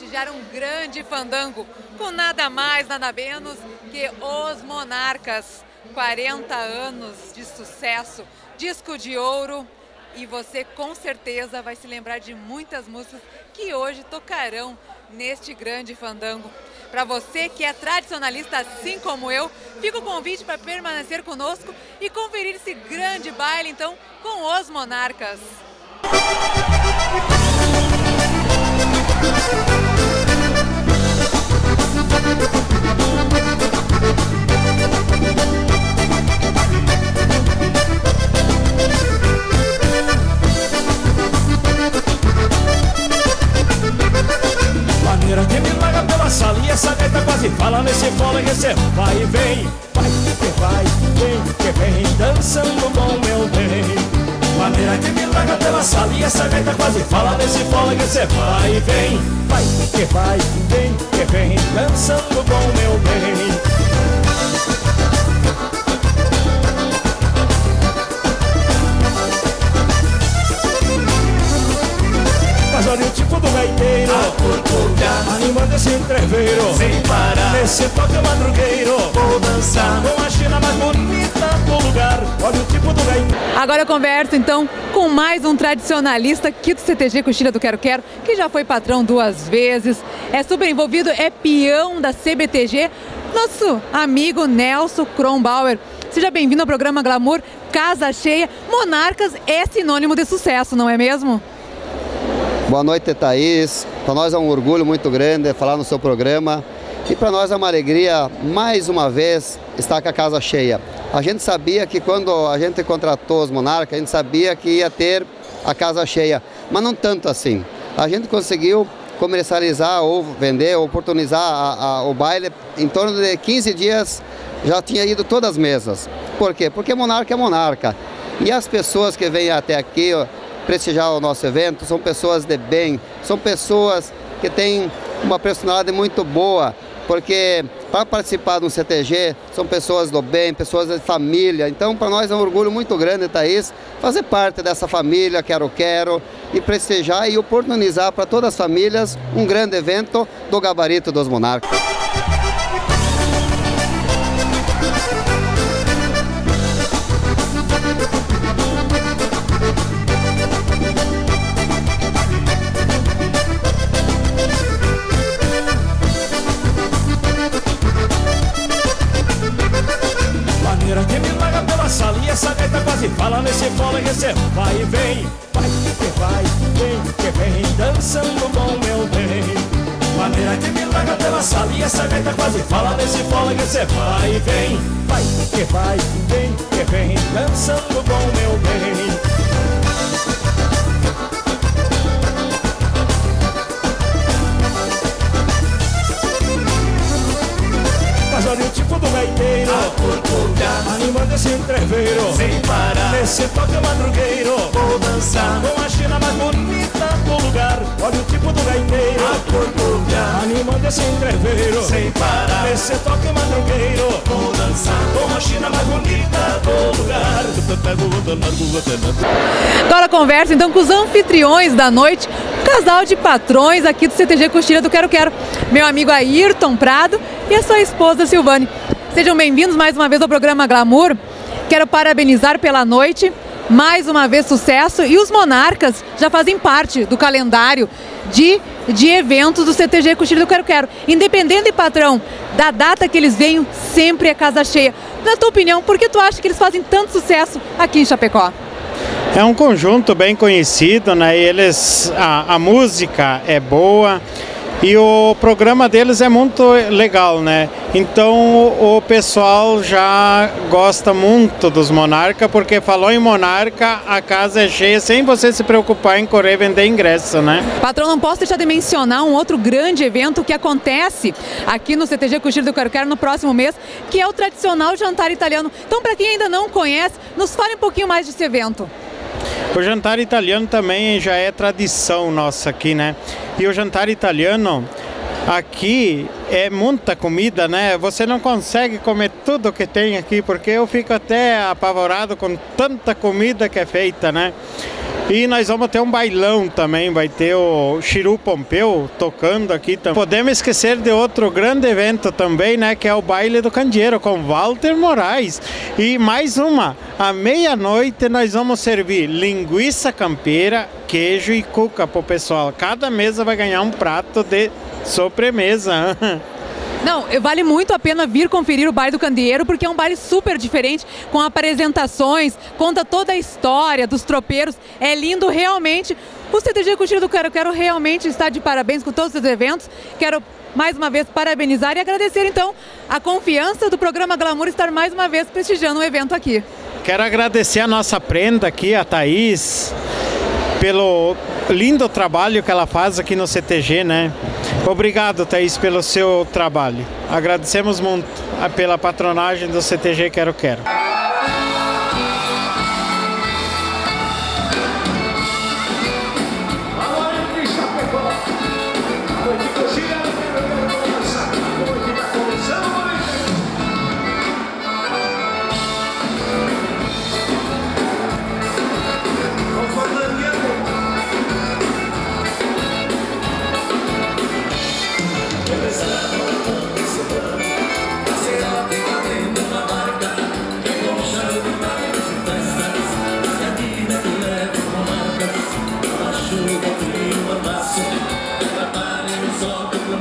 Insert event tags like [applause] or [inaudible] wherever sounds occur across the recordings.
prestigiar um grande fandango com nada mais, nada menos que os Monarcas. 40 anos de sucesso, disco de ouro e você com certeza vai se lembrar de muitas músicas que hoje tocarão neste grande fandango. Para você que é tradicionalista assim como eu, fica o convite para permanecer conosco e conferir esse grande baile então com os Monarcas. Essa gaita quase fala nesse fôlego esse vai e vem, vai que vai, vem que vem, dançando com meu bem. Maneira de me larga pela sala e essa gaita quase fala nesse fôlego esse vai e vem, vai que vai, vem que vem, dançando com meu bem. Mas olha o tipo do gaiteiro Animando esse entreveiro Sem parar Nesse toque madrugueiro Vou dançar Com a China mais bonita do lugar Olha o tipo do gaiteiro Agora eu converso então com mais um tradicionalista aqui do CTG Coxilha do Quero Quero, que já foi patrão duas vezes, é super envolvido, é peão da CBTG, nosso amigo Nelson Kronbauer. Seja bem-vindo ao programa Glamour Casa Cheia. Monarcas é sinônimo de sucesso, não é mesmo? Boa noite, Thaís. Para nós é um orgulho muito grande falar no seu programa. E para nós é uma alegria, mais uma vez, estar com a casa cheia. A gente sabia que quando a gente contratou os Monarcas, a gente sabia que ia ter a casa cheia, mas não tanto assim. A gente conseguiu comercializar ou vender, oportunizar a, a, o baile em torno de 15 dias já tinha ido todas as mesas. Por quê? Porque monarca é monarca. E as pessoas que vêm até aqui prestigiar o nosso evento são pessoas de bem, são pessoas que têm uma personalidade muito boa, porque para participar do CTG são pessoas do bem, pessoas de família. Então, para nós é um orgulho muito grande, Thaís, fazer parte dessa família Quero Quero e prestigiar e oportunizar para todas as famílias um grande evento do Gabarito dos Monarcas. Nesse fôlego esse vai e vem, vai que vai, vem que vem, dançando com meu bem. Maneira de larga pela sala e essa gaita quase fala. Nesse fôlego esse vai e vem, vai que vai, vem que vem, dançando com meu bem. Olha o tipo do gaiteiro Animando esse entreveiro. Sem parar. Nesse toque madrugueiro. Vou dançar. Com a China mais bonita do lugar. Olha o tipo do gaiteiro. Animando esse entreveiro. Sem parar. Nesse toque madrugueiro. Vou dançar. Com a China mais bonita do lugar. Agora conversa então com os anfitriões da noite, um casal de patrões aqui do CTG Coxilha do Quero Quero, meu amigo Ayrton Prado e a sua esposa Silvane. Sejam bem-vindos mais uma vez ao programa Glamour. Quero parabenizar pela noite, mais uma vez sucesso e os Monarcas já fazem parte do calendário de, de eventos do CTG Coxilha do Quero Quero. Independente, patrão, da data que eles venham, sempre é casa cheia. Na tua opinião, por que tu acha que eles fazem tanto sucesso aqui em Chapecó? É um conjunto bem conhecido, né? Eles, a, a música é boa e o programa deles é muito legal, né? Então o pessoal já gosta muito dos Monarca, porque falou em Monarca, a casa é cheia sem você se preocupar em correr vender ingresso, né? Patrão, não posso deixar de mencionar um outro grande evento que acontece aqui no CTG Coxilha do Quero Quero no próximo mês, que é o tradicional jantar italiano. Então, para quem ainda não conhece, nos fale um pouquinho mais desse evento. O jantar italiano também já é tradição nossa aqui, né? E o jantar italiano aqui é muita comida, né? Você não consegue comer tudo que tem aqui, porque eu fico até apavorado com tanta comida que é feita, né? E nós vamos ter um bailão também, vai ter o Chiru Pompeu tocando aqui também. Podemos esquecer de outro grande evento também, né, que é o Baile do Candeeiro com Walter Moraes. E mais uma, à meia-noite nós vamos servir linguiça campeira, queijo e cuca pro pessoal. Cada mesa vai ganhar um prato de sobremesa. [laughs] Não, vale muito a pena vir conferir o baile do Candeeiro, porque é um baile super diferente, com apresentações, conta toda a história dos tropeiros. É lindo realmente. O CTG Cochilo do Quero Quero realmente está de parabéns com todos os eventos. Quero mais uma vez parabenizar e agradecer então a confiança do programa Glamour estar mais uma vez prestigiando o evento aqui. Quero agradecer a nossa prenda aqui, a Thaís, pelo lindo trabalho que ela faz aqui no CTG, né? Obrigado, Thaís, pelo seu trabalho. Agradecemos muito pela patronagem do CTG Quero Quero.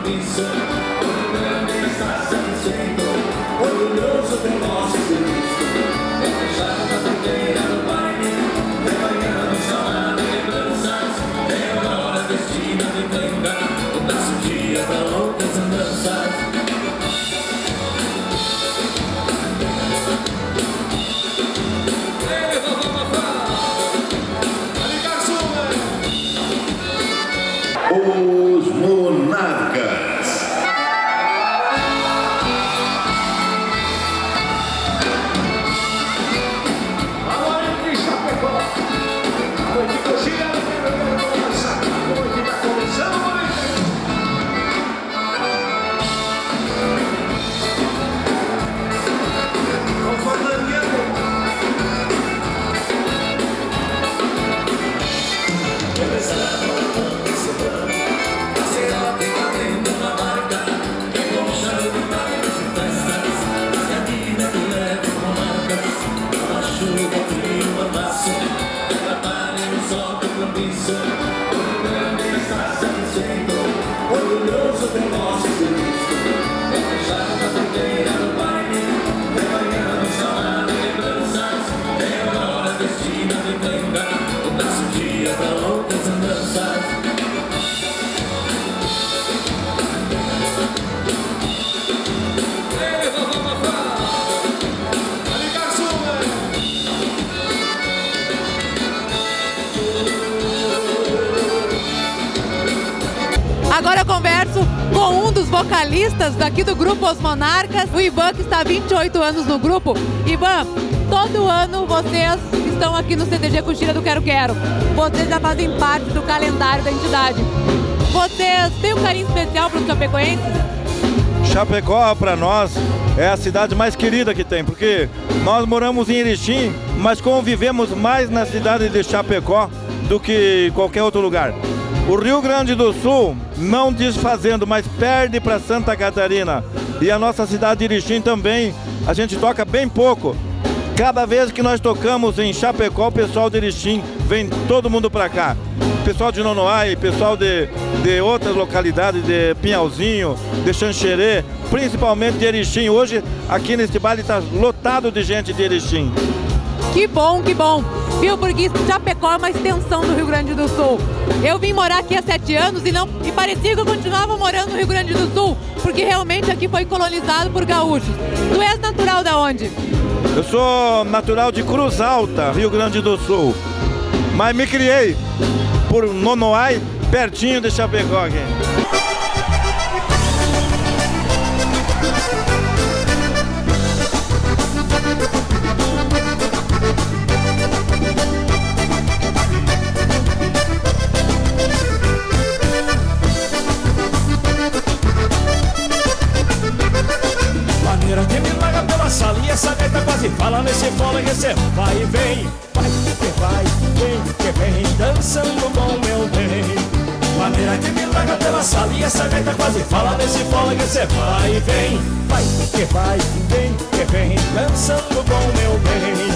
Lisa, the the nerves of the monster. Com um dos vocalistas daqui do grupo Os Monarcas, o Ivan, que está há 28 anos no grupo. Ivan, todo ano vocês estão aqui no CTG Coxilha do Quero Quero. Vocês já fazem parte do calendário da entidade. Vocês têm um carinho especial para os chapecoenses? Chapecó, para nós, é a cidade mais querida que tem, porque nós moramos em Erechim, mas convivemos mais na cidade de Chapecó do que qualquer outro lugar. O Rio Grande do Sul, não desfazendo, mas perde para Santa Catarina. E a nossa cidade de Erechim também, a gente toca bem pouco. Cada vez que nós tocamos em Chapecó, o pessoal de Erechim vem todo mundo para cá. Pessoal de Nonoai, pessoal de, de outras localidades, de Pinhalzinho, de Xanxerê, principalmente de Erechim. Hoje, aqui nesse baile, está lotado de gente de Erechim. Que bom, que bom. Viu, porque Chapecó é uma extensão do Rio Grande do Sul. Eu vim morar aqui há sete anos e, não, e parecia que eu continuava morando no Rio Grande do Sul, porque realmente aqui foi colonizado por gaúchos. Tu és natural da onde? Eu sou natural de Cruz Alta, Rio Grande do Sul. Mas me criei por Nonoai, pertinho de Chapecó aqui. Nesse fôlego, você vai e vem, vai que vai, vem que vem, dançando bom meu bem.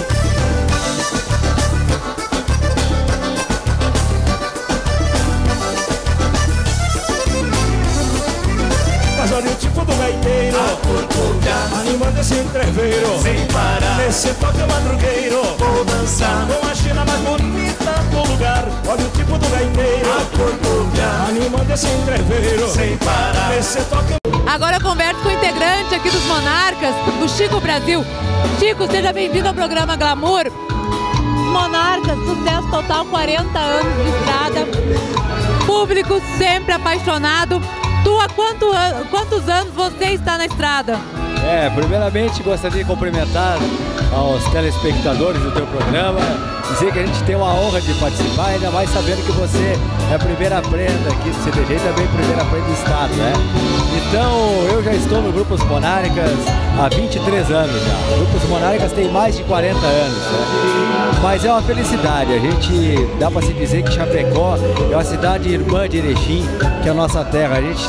Mas olha o tipo do gaiteiro. Animando esse entreveiro. Sem parar. Nesse toque madrugueiro. Vou dançar. Com a China mais bonita do lugar. Olha o tipo do gaiteiro Animando esse entreveiro Sem parar Agora eu converso com o integrante aqui dos Monarcas, o Chico Brasil. Chico, seja bem-vindo ao programa Glamour. Monarcas, sucesso total, 40 anos de estrada. Público sempre apaixonado. Tu, há quanto an- quantos anos você está na estrada? É, primeiramente gostaria de cumprimentar aos telespectadores do teu programa, dizer que a gente tem uma honra de participar, ainda mais sabendo que você é a primeira prenda aqui do CTG e também primeira prenda do Estado, né? Então, eu já estou no Grupos Monárquicas há 23 anos já. Grupos Monárquicas tem mais de 40 anos, né? Mas é uma felicidade, a gente dá para se dizer que Chapecó é uma cidade irmã de Erechim, que é a nossa terra. A gente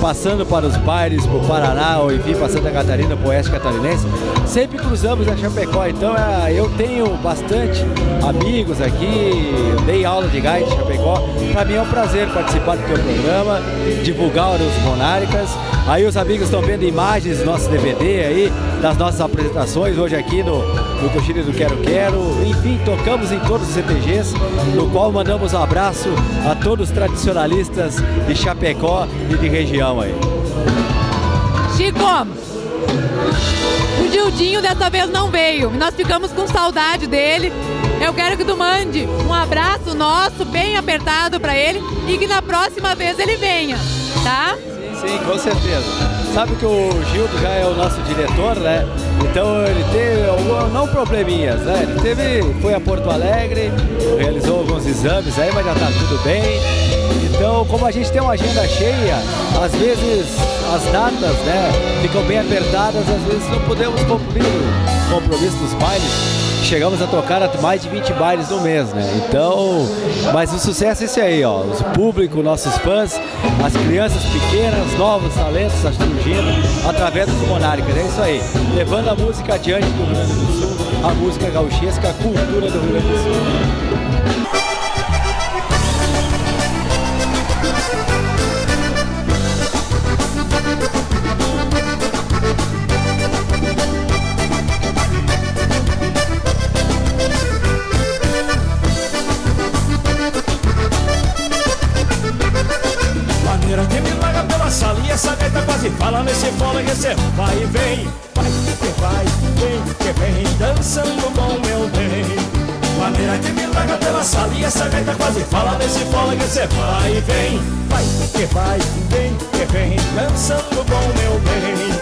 passando para os bailes, para o Paraná, ou enfim, para Santa Catarina, para o Oeste Catarinense, sempre cruzamos a Chapecó. Então é, eu tenho bastante amigos aqui, eu dei aula de gaita em Chapecó. Para mim é um prazer participar do teu programa, divulgar os Monárquicas. Aí os amigos estão vendo imagens do nosso DVD aí, das nossas apresentações hoje aqui no, no do Quero Quero. Enfim, tocamos em todos os CTGs, no qual mandamos um abraço a todos os tradicionalistas de Chapecó e de região aí. Chico, o Gildinho dessa vez não veio. Nós ficamos com saudade dele. Eu quero que tu mande um abraço nosso, bem apertado para ele e que na próxima vez ele venha, tá? Sim, sim, com certeza. Sabe que o Gildo já é o nosso diretor, né? Então ele teve algum, não probleminhas, né? Ele teve, foi a Porto Alegre, realizou alguns exames aí, mas já tá tudo bem. Então, como a gente tem uma agenda cheia, às vezes as datas, né, ficam bem apertadas, às vezes não podemos cumprir o compromisso dos bailes. Chegamos a tocar mais de 20 bailes no mês, né? Então, mas o sucesso é esse aí, ó. O público, nossos fãs, as crianças pequenas, novos talentos tá surgindo através dos Monárquicas. É isso aí. Levando a música adiante do Rio Grande do Sul, a música gauchesca, a cultura do Rio Grande do Sul. Você vai e vem, vai que vai, vem que vem, dançando bom meu bem.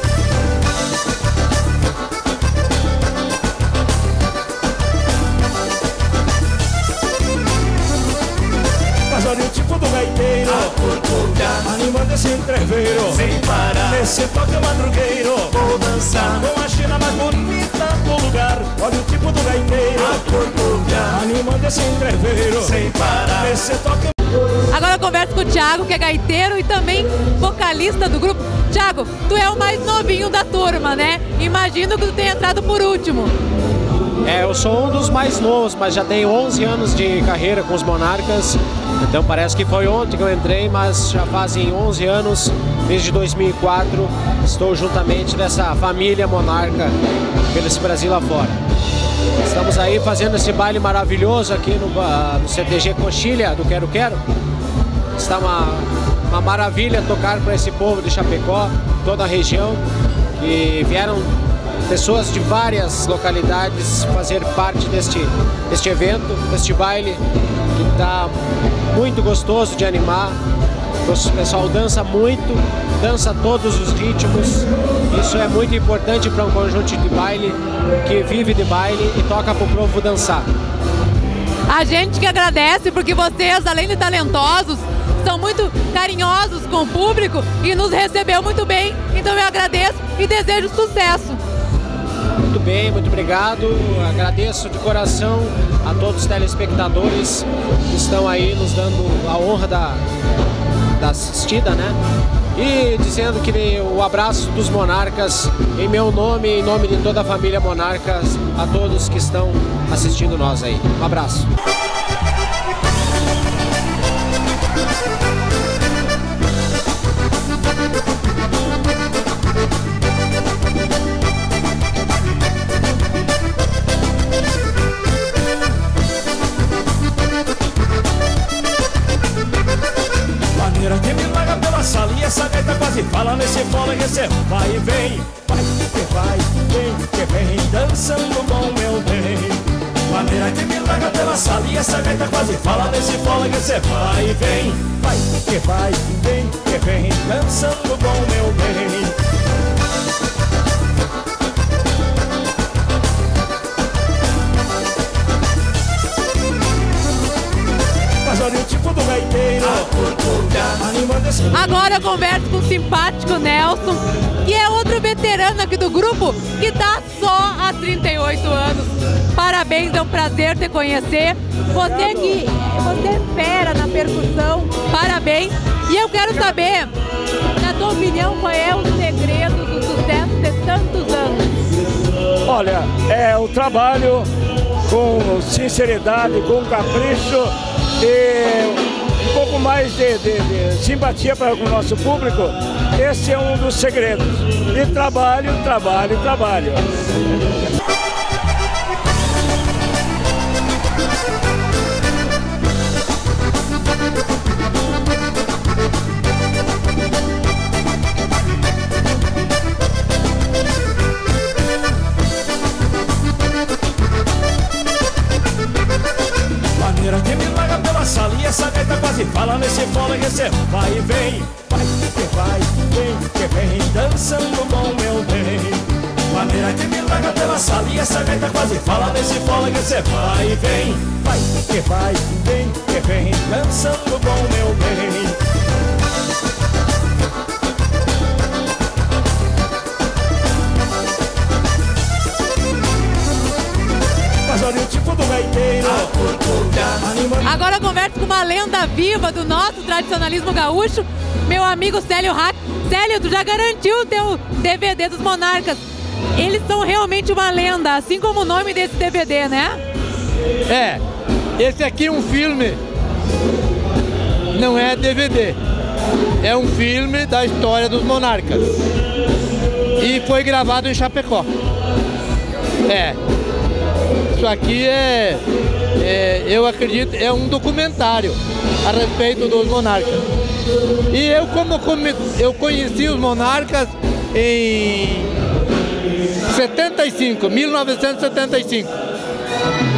Mas olha o tipo do gaiteiro Animando esse entreveiro. Sem parar. Nesse toque madrugueiro Vou dançar. Com a China mais bonita do lugar. Olha o tipo do gaiteiro Animando esse entreveiro. Sem parar. Nesse toque Agora eu converso com o Thiago, que é gaiteiro e também vocalista do grupo. Thiago, tu é o mais novinho da turma, né? Imagino que tu tenha entrado por último. É, eu sou um dos mais novos, mas já tenho 11 anos de carreira com os Monarcas. Então parece que foi ontem que eu entrei, mas já fazem 11 anos, desde 2004, estou juntamente dessa família monarca pelo Brasil afora. Estamos aí fazendo esse baile maravilhoso aqui no, ba- no CTG Coxilha do Quero Quero. Está uma, uma maravilha tocar para esse povo de Chapecó, toda a região, que vieram pessoas de várias localidades fazer parte deste, deste evento, deste baile, que está muito gostoso de animar. O pessoal dança muito, dança todos os ritmos. Isso é muito importante para um conjunto de baile que vive de baile e toca para o povo dançar. A gente que agradece porque vocês, além de talentosos, são muito carinhosos com o público e nos recebeu muito bem. Então eu agradeço e desejo sucesso. Muito bem, muito obrigado. Agradeço de coração a todos os telespectadores que estão aí nos dando a honra da, da assistida, né? E dizendo que o abraço dos monarcas, em meu nome em nome de toda a família Monarcas, a todos que estão assistindo nós aí. Um abraço. Converso com o simpático Nelson, que é outro veterano aqui do grupo, que tá só há 38 anos. Parabéns, é um prazer te conhecer. Você que você é fera na percussão, parabéns. E eu quero saber, na tua opinião, qual é o segredo do sucesso de tantos anos? Olha, é o trabalho com sinceridade, com capricho e um pouco mais de, de- de simpatia para o nosso público. Esse é um dos segredos. E trabalho, trabalho, trabalho. Viva do nosso tradicionalismo gaúcho, meu amigo Célio Hack. Célio, tu já garantiu o teu DVD dos Monarcas. Eles são realmente uma lenda, assim como o nome desse DVD, né? É, esse aqui é um filme, não é DVD. É um filme da história dos monarcas. E foi gravado em Chapecó. É. Isso aqui é, é, eu acredito, é um documentário a respeito dos monarcas. E eu como eu conheci os monarcas em 75, 1975.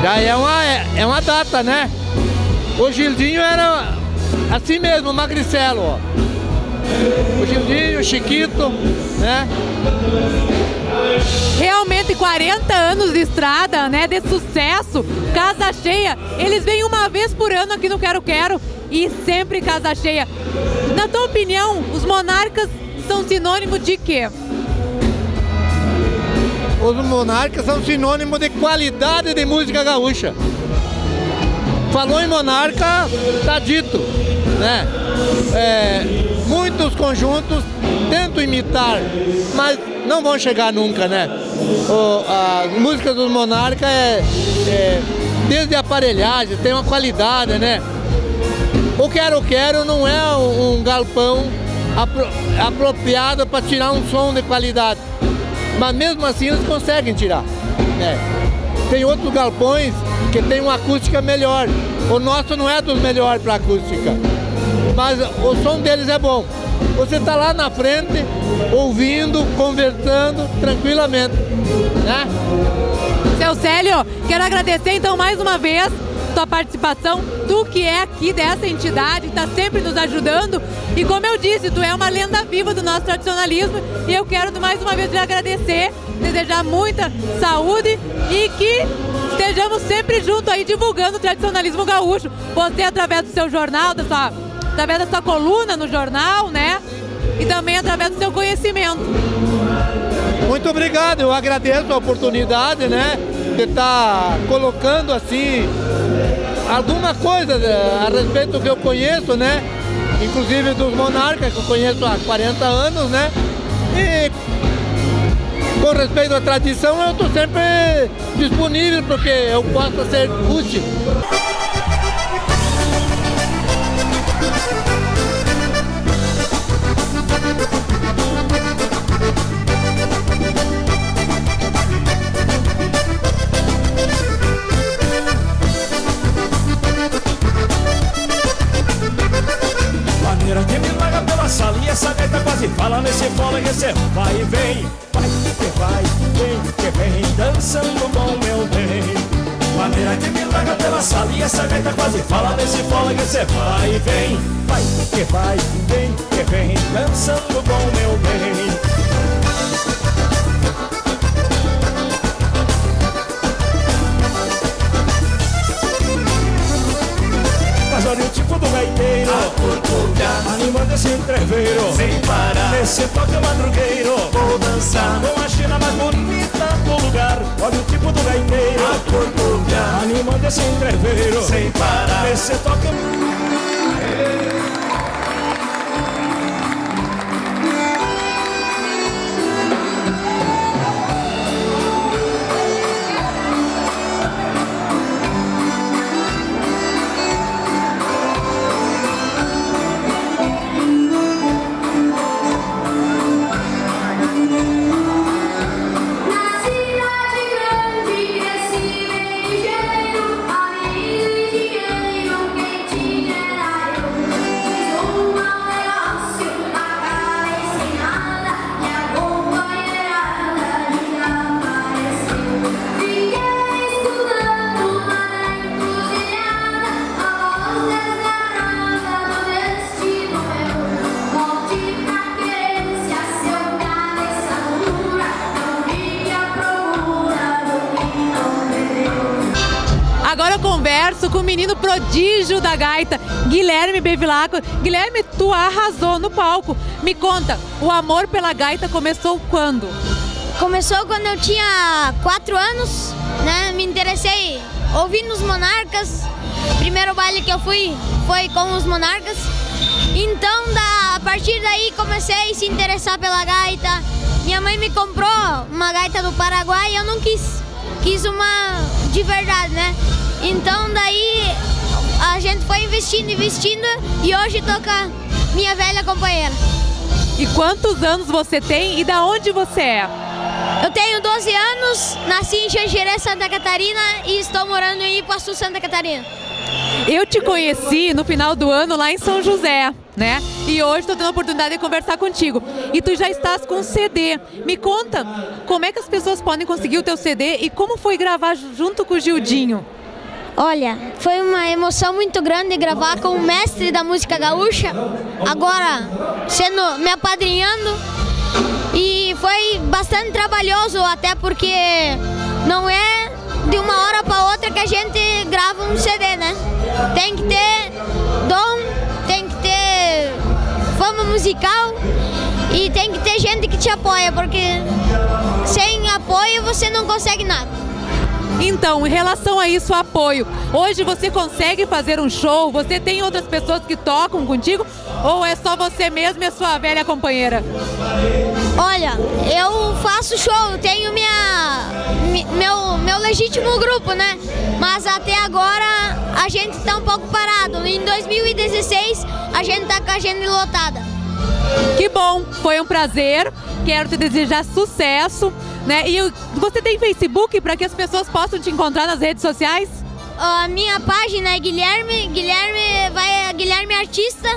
Já é uma, é uma data, né? O Gildinho era assim mesmo, magricelo, ó. O Gildinho, o Chiquito, né? Realmente 40 anos de estrada, né, de sucesso, casa cheia. Eles vêm uma vez por ano aqui no Quero Quero e sempre casa cheia. Na tua opinião, os monarcas são sinônimo de quê? Os monarcas são sinônimo de qualidade de música gaúcha. Falou em monarca, tá dito, né? É, muitos conjuntos tentam imitar, mas não vão chegar nunca, né? O, as músicas dos monarcas é, é desde a aparelhagem, tem uma qualidade, né? O Quero Quero não é um, um galpão apro- apropriado para tirar um som de qualidade. Mas mesmo assim eles conseguem tirar. né? Tem outros galpões que tem uma acústica melhor. O nosso não é dos melhores para acústica. Mas o som deles é bom. Você está lá na frente, ouvindo, conversando tranquilamente. Né? Seu Célio, quero agradecer então mais uma vez tua participação, tu que é aqui dessa entidade, está sempre nos ajudando. E como eu disse, tu é uma lenda viva do nosso tradicionalismo e eu quero mais uma vez lhe agradecer, desejar muita saúde e que estejamos sempre juntos aí divulgando o tradicionalismo gaúcho. Você através do seu jornal, da sua, através da sua coluna no jornal, né? e também através do seu conhecimento. Muito obrigado, eu agradeço a oportunidade, né, de estar colocando assim alguma coisa eh, a respeito do que eu conheço, né, inclusive dos monarcas que eu conheço há 40 anos, né, e com respeito à tradição eu estou sempre disponível porque eu possa ser útil. Vai e vem, vai que vai, vem que vem, dançando bom meu bem. Maneira que me larga pela sala e essa gaita quase fala nesse fôlego esse vai e vem, vai que vai, vem que vem, dançando bom Animando esse entreveiro sem parar. Nesse toque menino prodígio da gaita, Guilherme Bevilacqua. Guilherme, tu arrasou no palco. Me conta, o amor pela gaita começou quando? Começou quando eu tinha 4 anos, né? Me interessei ouvindo os monarcas. Primeiro baile que eu fui foi com os monarcas. Então, da, a partir daí, comecei a se interessar pela gaita. Minha mãe me comprou uma gaita do Paraguai e eu não quis. Quis uma de verdade, né? Então, daí a gente foi investindo, investindo e hoje toca minha velha companheira. E quantos anos você tem e da onde você é? Eu tenho 12 anos, nasci em Xanxerê, Santa Catarina e estou morando em Ipuaçu, Santa Catarina. Eu te conheci no final do ano lá em São José, né? E hoje estou tendo a oportunidade de conversar contigo. E tu já estás com CD. Me conta, como é que as pessoas podem conseguir o teu CD e como foi gravar junto com o Gildinho? Olha, foi uma emoção muito grande gravar com o mestre da música gaúcha, agora sendo me apadrinhando. E foi bastante trabalhoso, até porque não é de uma hora para outra que a gente grava um CD, né? Tem que ter dom, tem que ter fama musical e tem que ter gente que te apoia, porque sem apoio você não consegue nada. Então, em relação a isso, apoio. Hoje você consegue fazer um show? Você tem outras pessoas que tocam contigo? Ou é só você mesmo e a sua velha companheira? Olha, eu faço show, tenho minha, mi- meu, meu legítimo grupo, né? Mas até agora a gente tá um pouco parado. Em 2016 a gente tá com a agenda lotada. Que bom, foi um prazer. Quero te desejar sucesso, né? E você tem Facebook para que as pessoas possam te encontrar nas redes sociais? A minha página é Guilherme, Guilherme vai Guilherme Artista.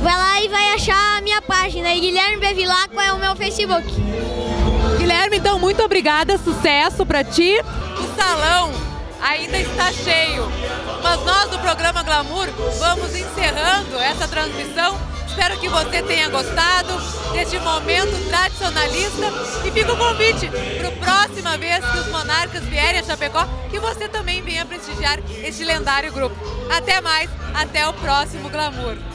Vai lá e vai achar a minha página. E Guilherme Bevilacqua é o meu Facebook. Guilherme, então muito obrigada, sucesso para ti. O salão ainda está cheio, mas nós do programa Glamour vamos encerrando essa transmissão. Espero que você tenha gostado deste momento tradicionalista e fica o convite para a próxima vez que os monarcas vierem a Chapecó, que você também venha prestigiar este lendário grupo. Até mais, até o próximo Glamour.